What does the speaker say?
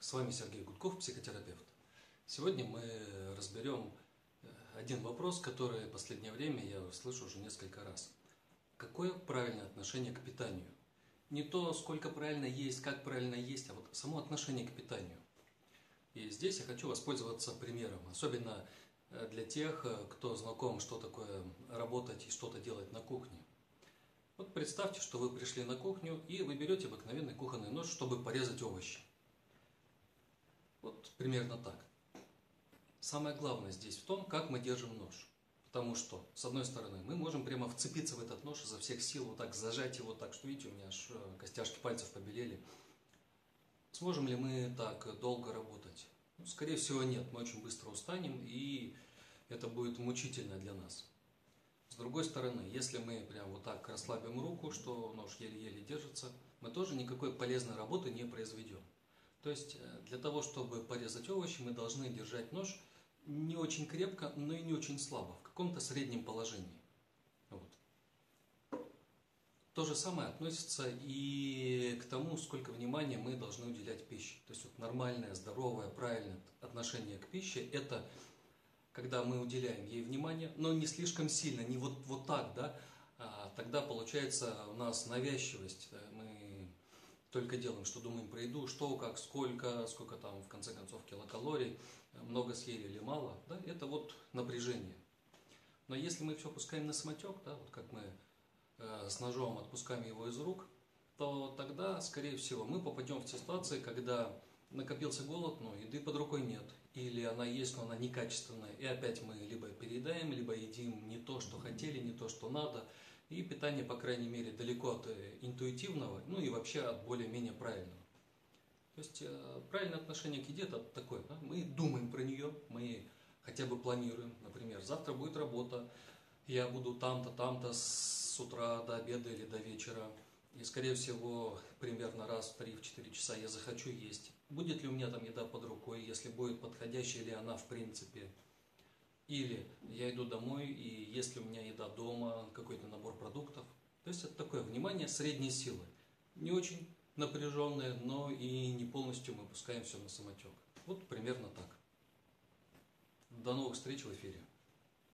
С вами Сергей Гудков, психотерапевт. Сегодня мы разберем э, один вопрос, который в последнее время я слышу уже несколько раз. Какое правильное отношение к питанию? Не то, сколько правильно есть, как правильно есть, а вот само отношение к питанию. И здесь я хочу воспользоваться примером, особенно э, для тех, э, кто знаком, что такое работать и что-то делать на кухне. Вот представьте, что вы пришли на кухню и вы берете обыкновенный кухонный нож, чтобы порезать овощи. Вот примерно так. Самое главное здесь в том, как мы держим нож. Потому что, с одной стороны, мы можем прямо вцепиться в этот нож изо всех сил, вот так зажать его так, что, видите, у меня аж э, костяшки пальцев побелели. Сможем ли мы так долго работать? Ну, скорее всего, нет. Мы очень быстро устанем, и это будет мучительно для нас. С другой стороны, если мы прям вот так расслабим руку, что нож еле-еле держится, мы тоже никакой полезной работы не произведем. То есть э, для того, чтобы порезать овощи, мы должны держать нож не очень крепко, но и не очень слабо, в каком-то среднем положении. Вот. То же самое относится и к тому, сколько внимания мы должны уделять пище. То есть вот нормальное, здоровое, правильное отношение к пище – это когда мы уделяем ей внимание, но не слишком сильно, не вот, вот так, да, а тогда получается у нас навязчивость. Э, мы только делаем, что думаем про еду, что, как, сколько, сколько там, в конце концов, килокалорий, много съели или мало, да, это вот напряжение. Но если мы все пускаем на самотек, да, вот как мы э, с ножом отпускаем его из рук, то тогда, скорее всего, мы попадем в ситуации, когда накопился голод, но еды под рукой нет, или она есть, но она некачественная, и опять мы либо переедаем, либо едим не то, что хотели, не то, что надо, и питание, по крайней мере, далеко от э, интуитивного, ну и вообще от более-менее правильного. То есть э, правильное отношение к еде это такое, да? мы думаем про нее, мы хотя бы планируем, например, завтра будет работа, я буду там-то, там-то с утра до обеда или до вечера, и, скорее всего, примерно раз в 3-4 часа я захочу есть. Будет ли у меня там еда под рукой, если будет подходящая ли она в принципе. Или я иду домой, и есть ли у меня еда дома, какой-то набор продуктов. То есть это такое внимание средней силы. Не очень напряженное, но и не полностью мы пускаем все на самотек. Вот примерно так. До новых встреч в эфире.